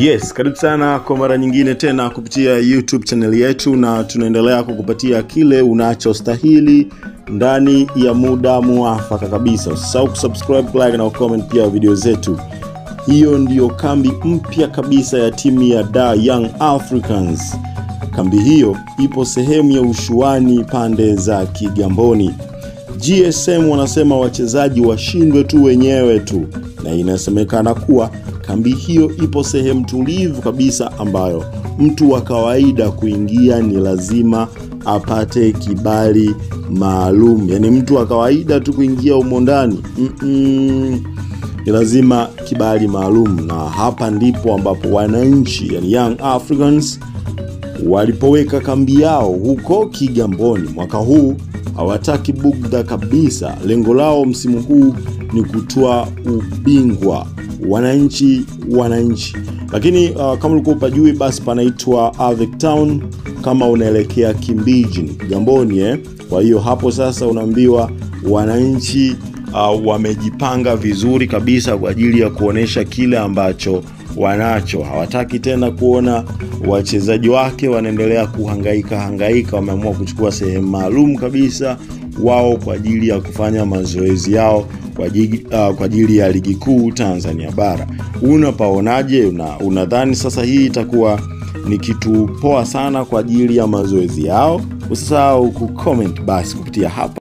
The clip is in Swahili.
yes karibu sana kwa mara nyingine tena kupitia youtube chaneli yetu na tunaendelea kukupatia kile unachostahili ndani ya muda muafaka kabisa. Usisahau kusubscribe like na comment pia video zetu. Hiyo ndiyo kambi mpya kabisa ya timu ya da young africans. Kambi hiyo ipo sehemu ya ushuani pande za kigamboni gsm wanasema wachezaji washindwe tu wenyewe tu. Na inasemekana kuwa kambi hiyo ipo sehemu tulivu kabisa ambayo mtu wa kawaida kuingia ni lazima apate kibali maalum. Yaani mtu wa kawaida tu kuingia humo ndani Mm-mm. ni lazima kibali maalum. Na hapa ndipo ambapo wananchi yani young africans walipoweka kambi yao huko kigamboni mwaka huu hawataki bugdha kabisa. Lengo lao msimu huu ni kutoa ubingwa. Wananchi wananchi. Lakini uh, kama ulikuwa upajui basi panaitwa Avic Town kama unaelekea kimbiji kigamboni eh? kwa hiyo hapo sasa unaambiwa wananchi uh, wamejipanga vizuri kabisa kwa ajili ya kuonesha kile ambacho wanacho. Hawataki tena kuona wachezaji wake wanaendelea kuhangaika hangaika wameamua kuchukua sehemu maalum kabisa wao kwa ajili ya kufanya mazoezi yao kwa ajili, uh, kwa ajili ya ligi kuu tanzania bara. Unapaonaje? Una, unadhani sasa hii itakuwa ni kitu poa sana kwa ajili ya mazoezi yao? Usisahau kucomment basi kupitia hapa